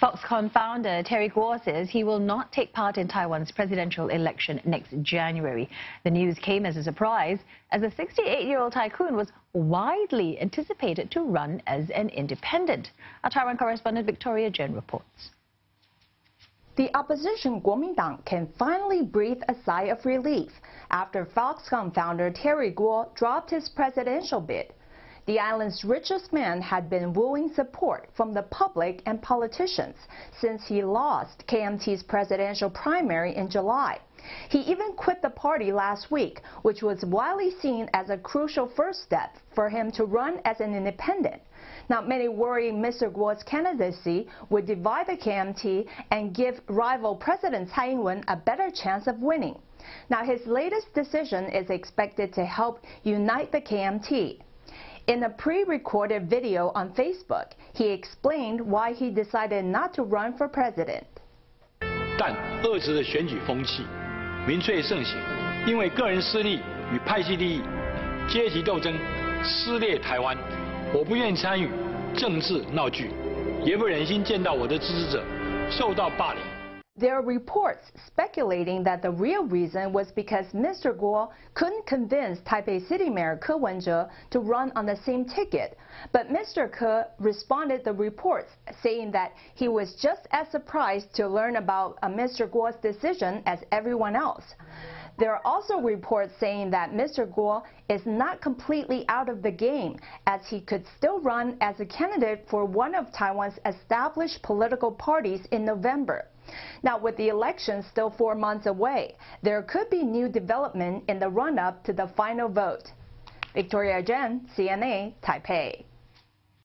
Foxconn founder Terry Gou says he will not take part in Taiwan's presidential election next January. The news came as a surprise, as the 68-year-old tycoon was widely anticipated to run as an independent. Our Taiwan correspondent Victoria Jen reports. The opposition Kuomintang can finally breathe a sigh of relief after Foxconn founder Terry Gou dropped his presidential bid. The island's richest man had been wooing support from the public and politicians since he lost KMT's presidential primary in July. He even quit the party last week, which was widely seen as a crucial first step for him to run as an independent. Now, many worry Mr. Gou's candidacy would divide the KMT and give rival President Tsai Ing-wen a better chance of winning. Now, his latest decision is expected to help unite the KMT. In a pre-recorded video on Facebook, he explained why he decided not to run for president. 但恶质的选举风气，民粹盛行，因为个人私利与派系利益、阶级斗争撕裂台湾。我不愿参与政治闹剧，也不忍心见到我的支持者受到霸凌。 There are reports speculating that the real reason was because Mr. Gou couldn't convince Taipei City Mayor Ko Wen-je to run on the same ticket. But Mr. Ke responded the reports saying that he was just as surprised to learn about uh, Mr. Gou's decision as everyone else. There are also reports saying that Mr. Gou is not completely out of the game, as he could still run as a candidate for one of Taiwan's established political parties in November. Now, with the election still four months away, there could be new development in the run-up to the final vote. Victoria Jen, CNA, Taipei.